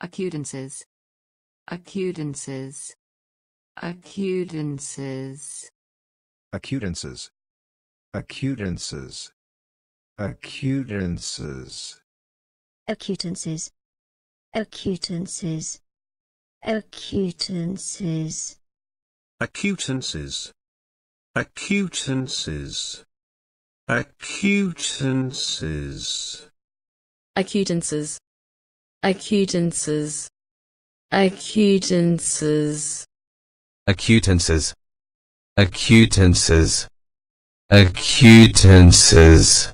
Acutances, acutances, acutances, acutances, acutances, acutances, acutances, acutances, acutances, acutances, acutances, acutances. accutances accutances. Accutances. Accutances. Accutances. Accutances.